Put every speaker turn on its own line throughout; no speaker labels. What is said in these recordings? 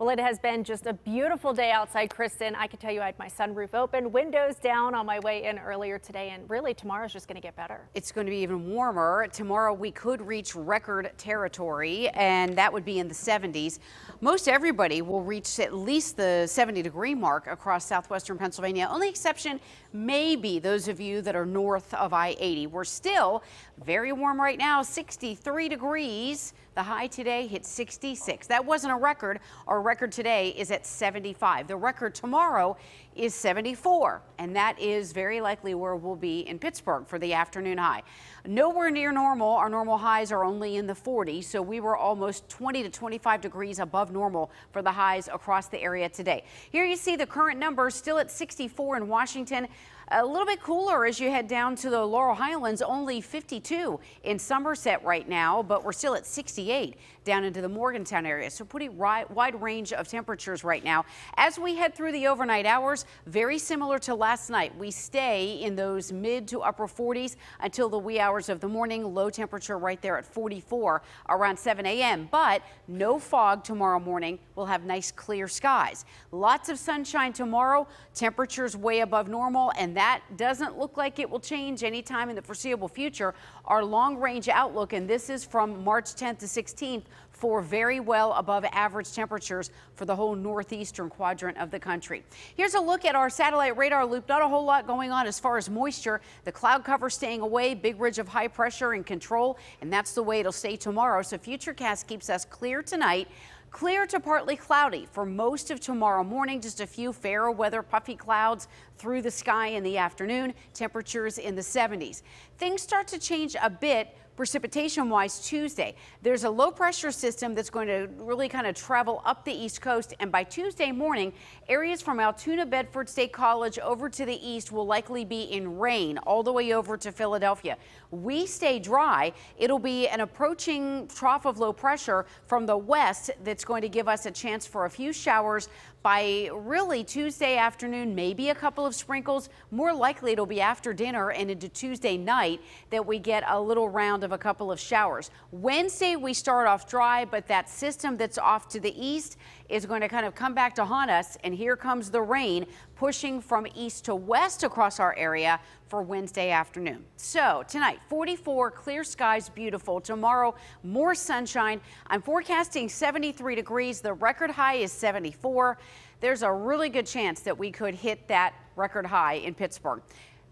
Well, it has been just a beautiful day outside, Kristen. I can tell you I had my sunroof open, windows down on my way in earlier today, and really tomorrow's just going to get better.
It's going to be even warmer. Tomorrow we could reach record territory, and that would be in the 70s. Most everybody will reach at least the 70 degree mark across southwestern Pennsylvania. Only exception may be those of you that are north of I-80. We're still very warm right now, 63 degrees. The high today hit 66. That wasn't a record. Our record today is at 75. The record tomorrow is 74, and that is very likely where we'll be in Pittsburgh for the afternoon high. Nowhere near normal. Our normal highs are only in the 40s, so we were almost 20 to 25 degrees above normal for the highs across the area today. Here you see the current numbers still at 64 in Washington. A little bit cooler as you head down to the Laurel Highlands, only 52 in Somerset right now, but we're still at 68 down into the Morgantown area. So pretty wide range of temperatures right now. As we head through the overnight hours, very similar to last night. We stay in those mid to upper 40s until the wee hours of the morning. Low temperature right there at 44 around 7 a.m. But no fog tomorrow morning. We'll have nice clear skies. Lots of sunshine tomorrow. Temperatures way above normal and that doesn't look like it will change anytime in the foreseeable future. Our long range outlook, and this is from March 10th to 16th, for very well above average temperatures for the whole northeastern quadrant of the country. Here's a look at our satellite radar loop. Not a whole lot going on as far as moisture. The cloud cover staying away, big ridge of high pressure in control, and that's the way it'll stay tomorrow. So Futurecast keeps us clear tonight. Clear to partly cloudy for most of tomorrow morning. Just a few fair weather puffy clouds through the sky in the afternoon. Temperatures in the 70s. Things start to change a bit precipitation wise Tuesday. There's a low pressure system that's going to really kind of travel up the east coast and by Tuesday morning areas from Altoona Bedford State College over to the east will likely be in rain all the way over to Philadelphia. We stay dry. It'll be an approaching trough of low pressure from the west that's going to give us a chance for a few showers by really Tuesday afternoon, maybe a couple of sprinkles. More likely it'll be after dinner and into Tuesday night that we get a little round of a couple of showers. Wednesday we start off dry, but that system that's off to the east is going to kind of come back to haunt us. And here comes the rain pushing from east to west across our area for Wednesday afternoon. So tonight, 44 clear skies, beautiful. Tomorrow, more sunshine. I'm forecasting 73 degrees. The record high is 74. There's a really good chance that we could hit that record high in Pittsburgh.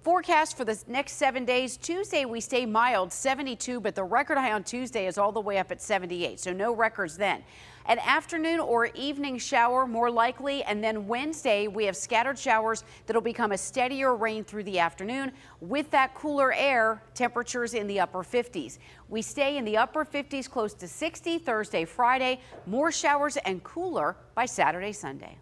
Forecast for the next seven days. Tuesday, we stay mild, 72, but the record high on Tuesday is all the way up at 78, so no records then. An afternoon or evening shower more likely, and then Wednesday, we have scattered showers that'll become a steadier rain through the afternoon. With that cooler air, temperatures in the upper 50s. We stay in the upper 50s close to 60 Thursday, Friday. More showers and cooler by Saturday, Sunday.